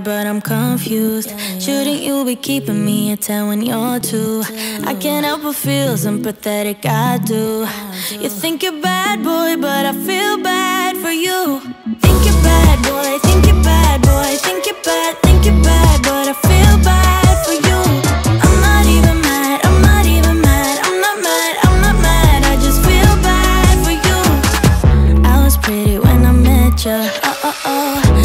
boy, but I'm confused. Shouldn't you be keeping me at 10 when you're two? I can't help but feel sympathetic, I do. You think you're bad, boy, but I feel bad for you. Think you're bad, boy, think you're bad, boy, think you're bad, think you're bad, but I feel bad for you. I'm not even mad, I'm not even mad, I'm not mad, I'm not mad, I just feel bad for you. I was pretty when I met ya. Uh, uh, uh.